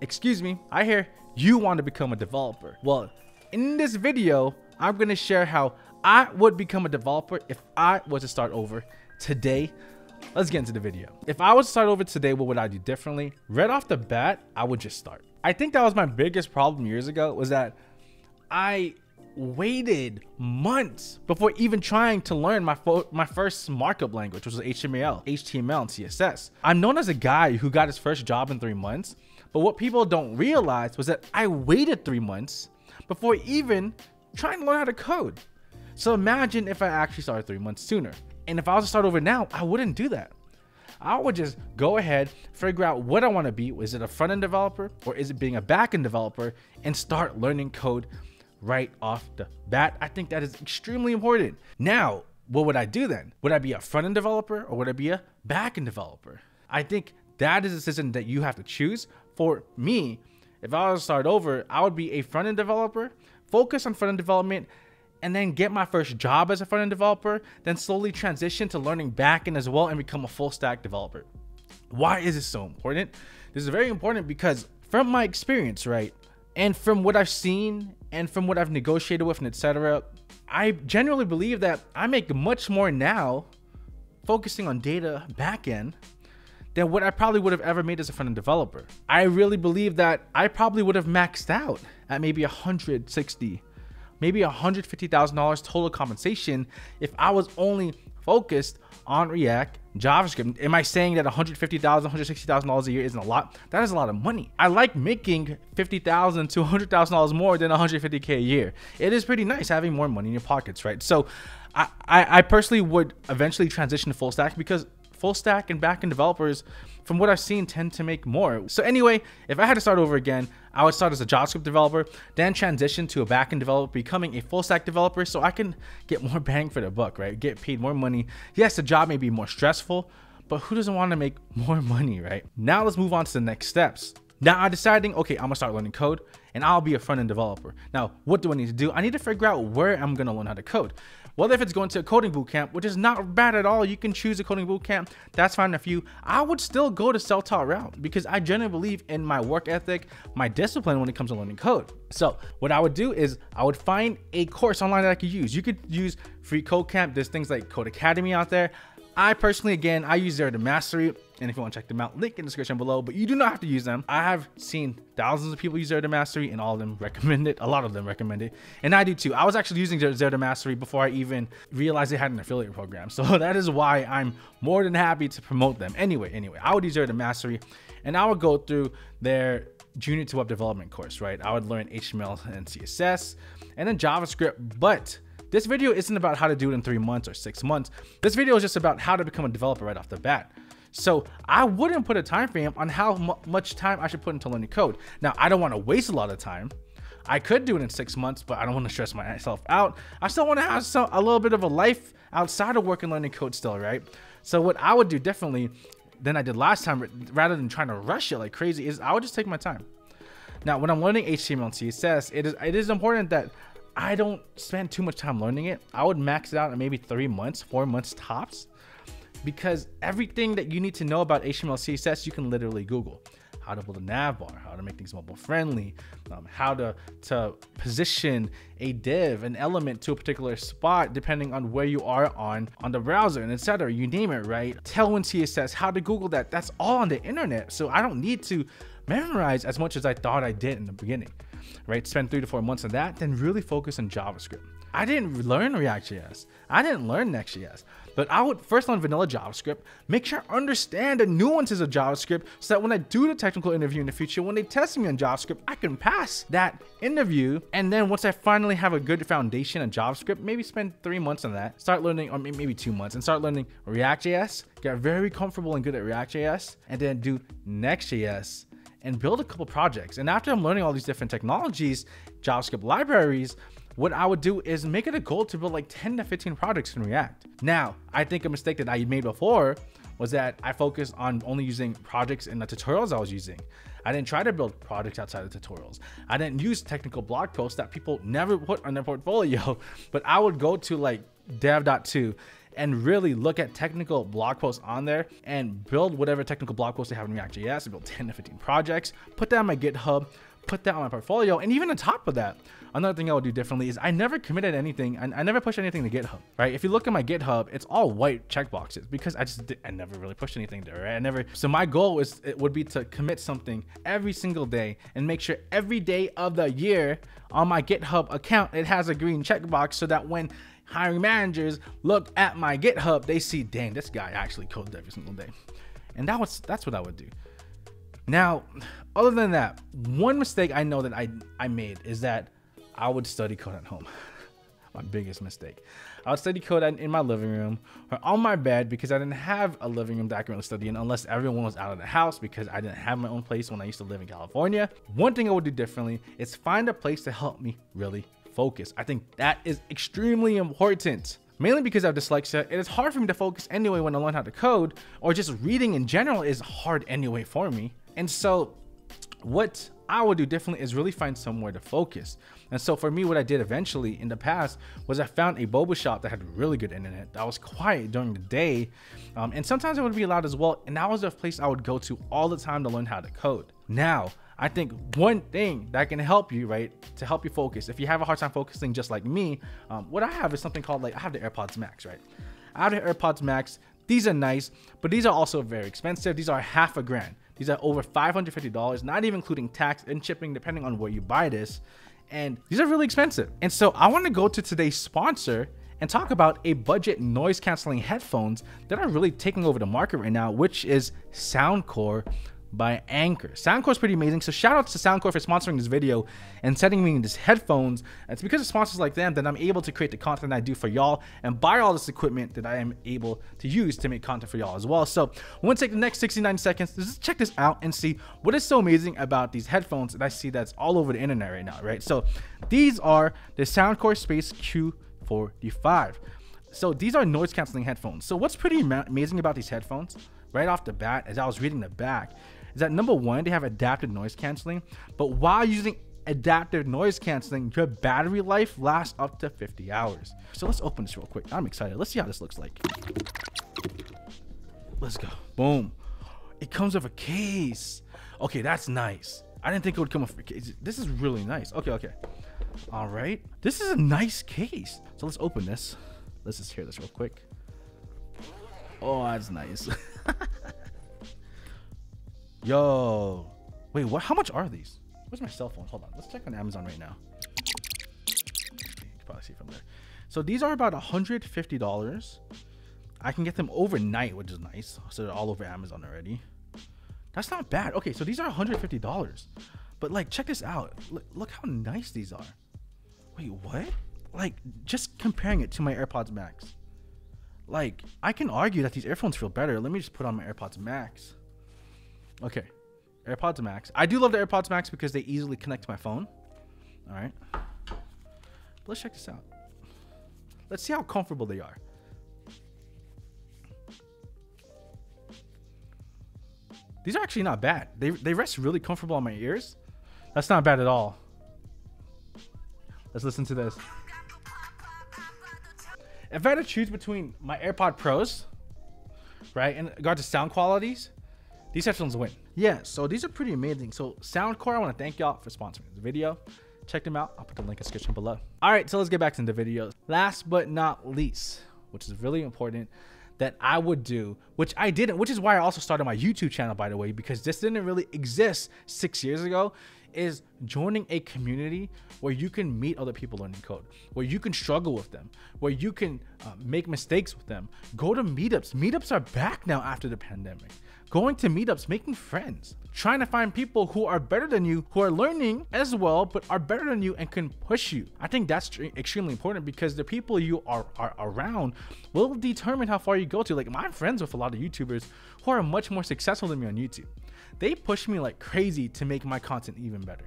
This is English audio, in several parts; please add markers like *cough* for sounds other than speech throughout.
excuse me, I hear you want to become a developer. Well, in this video, I'm going to share how I would become a developer if I was to start over today. Let's get into the video. If I was to start over today, what would I do differently? Right off the bat, I would just start. I think that was my biggest problem years ago was that I waited months before even trying to learn my my first markup language, which was HTML, HTML and CSS. I'm known as a guy who got his first job in three months, but what people don't realize was that I waited three months before even trying to learn how to code. So imagine if I actually started three months sooner. And if I was to start over now, I wouldn't do that. I would just go ahead, figure out what I want to be. Is it a front end developer or is it being a back end developer and start learning code right off the bat. I think that is extremely important. Now, what would I do then? Would I be a front end developer or would I be a back end developer? I think that is a decision that you have to choose. For me, if I was to start over, I would be a front end developer, focus on front end development, and then get my first job as a front end developer, then slowly transition to learning back end as well and become a full stack developer. Why is this so important? This is very important because from my experience, right? And from what I've seen and from what I've negotiated with and etc., I genuinely believe that I make much more now focusing on data backend than what I probably would have ever made as a front end developer. I really believe that I probably would have maxed out at maybe 160, maybe $150,000 total compensation if I was only focused on React JavaScript. Am I saying that $150,000, $160,000 a year isn't a lot? That is a lot of money. I like making $50,000 to $100,000 more than 150K a year. It is pretty nice having more money in your pockets, right? So I, I, I personally would eventually transition to full stack because full stack and backend developers, from what I've seen, tend to make more. So anyway, if I had to start over again, I would start as a JavaScript developer, then transition to a backend developer, becoming a full stack developer so I can get more *laughs* bang for the buck, right? Get paid more money. Yes, the job may be more stressful, but who doesn't want to make *laughs* more money, right? Now let's move on to the next steps. Now I'm deciding, okay, I'm gonna start learning code and I'll be a front end developer. Now, what do I need to do? I need to figure out where I'm gonna learn how to code. Whether if it's going to a coding bootcamp, which is not bad at all, you can choose a coding bootcamp. That's fine if you. I would still go to self-taught route because I genuinely believe in my work ethic, my discipline when it comes to learning code. So what I would do is I would find a course online that I could use. You could use free code camp. There's things like Codecademy out there. I personally, again, I use Zero to Mastery. And if you want to check them out, link in the description below. But you do not have to use them. I have seen thousands of people use Zero to Mastery, and all of them recommend it. A lot of them recommend it, and I do too. I was actually using Zero to Mastery before I even realized they had an affiliate program. *laughs* So that is why I'm more than happy to promote them. Anyway, anyway, I would use Zero to Mastery, and I would go through their junior to web development course. Right, I would learn HTML and CSS, and then JavaScript, but this video isn't about how to do it in three months or six months. This video is just about how to become a developer right off the bat. So I wouldn't put a time frame on how much time I should put into learning code. Now, I don't want to waste a lot of time. I could do it in six months, but I don't want to stress myself out. I still want to have some, a little bit of a life outside of work and learning code still, right? So what I would do differently than I did last time, rather than trying to rush it like crazy, is I would just take my time. Now, when I'm learning HTML and CSS, it is it is important that I don't spend too much time learning it. I would max it out in maybe three months, four months tops, because everything that you need to know about HTML, CSS, you can literally Google. How to build a nav bar, how to make things mobile friendly, um, how to, to position a div, an element to a particular spot, depending on where you are on, on the browser and etc. You name it, right? Tailwind CSS, how to Google that. That's all on the internet. So I don't need to memorize as much as I thought I did in the beginning right? Spend three to four months on that, then really focus on JavaScript. I didn't learn React.js. I didn't learn Next.js. But I would first learn vanilla JavaScript, make sure I understand the nuances of JavaScript so that when I do the technical interview in the future, when they test me on JavaScript, I can pass that interview. And then once I finally have a good foundation in JavaScript, maybe spend three months on that, start learning, or maybe two months, and start learning React.js, get very comfortable and good at React.js, and then do Next.js and build a couple projects. And after I'm learning all these different technologies, JavaScript libraries, what I would do is make it a goal to build like 10 to 15 projects in React. Now, I think a mistake that I made before was that I focused on only using projects in the tutorials I was using. I didn't try to build projects outside of tutorials. I didn't use technical blog posts that people never put on their portfolio, *laughs* but I would go to like dev.to and really look at technical blog posts on there and build whatever technical blog posts they have in React.js, build 10 to 15 projects, put that on my GitHub, put that on my portfolio. And even on top of that, another thing I would do differently is I never committed anything. I, I never pushed anything to GitHub, right? If you look at my GitHub, it's all white checkboxes because I just did, I never really pushed anything there, right? I never. So my goal is it would be to commit something every single day and make sure every day of the year on my GitHub account it has a green checkbox so that when hiring managers look at my GitHub, they see, dang, this guy actually codes every single day. And that was that's what I would do. Now, other than that, one mistake I know that I I made is that I would study code at home. *laughs* my biggest mistake. I would study code in my living room or on my bed because I didn't have a living room that I could really study in unless everyone was out of the house because I didn't have my own place when I used to live in California. One thing I would do differently is find a place to help me really focus. I think that is extremely important mainly because I have dyslexia. It is hard for me to focus anyway when I learn how to code, or just reading in general is hard anyway for me. And so, what I would do differently is really find somewhere to focus. And so for me, what I did eventually in the past was I found a boba shop that had really good internet that was quiet during the day. Um, and sometimes it would be loud as well. And that was a place I would go to all the time to learn how to code. Now, I think one thing that can help you, right, to help you focus, if you have a hard time focusing just like me, um, what I have is something called like, I have the AirPods Max, right? I have the AirPods Max. These are nice, but these are also very expensive. These are half a grand. These are over $550, not even including tax and shipping, depending on where you buy this. And these are really expensive. And so I want to go to today's sponsor and talk about a budget noise canceling headphones that are really taking over the market right now, which is Soundcore by Anker. Soundcore is pretty amazing. So shout out to Soundcore for sponsoring this video and sending me these headphones. It's because of sponsors like them that I'm able to create the content I do for y'all and buy all this equipment that I am able to use to make content for y'all as well. So we're gonna take the next 69 seconds to just check this out and see what is so amazing about these headphones that I see that's all over the internet right now, right? So these are the Soundcore Space Q45. So these are noise canceling headphones. So what's pretty amazing about these headphones right off the bat as I was reading the back is that number one, they have adaptive noise canceling, but while using adaptive noise canceling, your battery life lasts up to 50 hours. So let's open this real quick. I'm excited. Let's see how this looks like. Let's go. Boom. It comes with a case. Okay, that's nice. I didn't think it would come with a case. This is really nice. Okay, okay. All right. This is a nice case. So let's open this. Let's just hear this real quick. Oh, that's nice. *laughs* Yo. Wait, what? How much are these? Where's my cell phone? Hold on. Let's check on Amazon right now. You can probably see from there. So these are about $150. I can get them overnight, which is nice. So they're all over Amazon already. That's not bad. Okay, so these are $150. But like, check this out. Look, look how nice these are. Wait, what? Like, just comparing it to my AirPods Max. Like, I can argue that these earphones feel better. Let me just put on my AirPods Max. Okay. AirPods Max. I do love the AirPods Max because they easily connect to my phone. All right. Let's check this out. Let's see how comfortable they are. These are actually not bad. They, they rest really comfortable on my ears. That's not bad at all. Let's listen to this. If I had to choose between my AirPod Pros, right, in regard to sound qualities, these headphones win. Yeah, so these are pretty amazing. So Soundcore, I want to thank y'all for sponsoring this video. Check them out. I'll put the link in the description below. All right, so let's get back to the video. Last but not least, which is really important, that I would do, which I didn't, which is why I also started my YouTube channel, by the way, because this didn't really exist six years ago, is joining a community where you can meet other people learning code, where you can struggle with them, where you can uh, make mistakes with them. Go to meetups. Meetups are back now after the pandemic going to meetups, making friends, trying to find people who are better than you, who are learning as well, but are better than you and can push you. I think that's extremely important because the people you are, are around will determine how far you go to. Like, I'm friends with a lot of YouTubers who are much more successful than me on YouTube. They push me like crazy to make my content even better.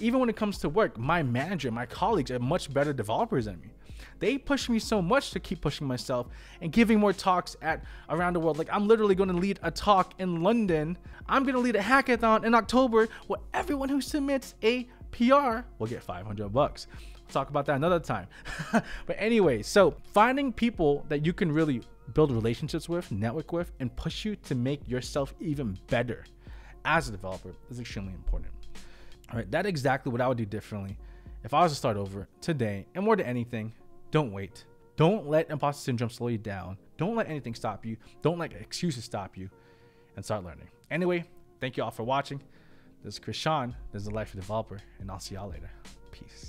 Even when it comes to work, my manager, my colleagues are much better developers than me. They push me so much to keep pushing myself and giving more talks at around the world. Like I'm literally going to lead a talk in London. I'm going to lead a hackathon in October where everyone who submits a PR will get 500 bucks. talk about that another time. *laughs* but anyway, so finding people that you can really build relationships with, network with, and push you to make yourself even better as a developer is extremely important. All right, that's exactly what I would do differently if I was to start over today. And more than anything, don't wait. Don't let imposter syndrome slow you down. Don't let anything stop you. Don't let excuses stop you and start learning. Anyway, thank you all for watching. This is Chris Sean. This is the Life of Developer, and I'll see y'all later. Peace.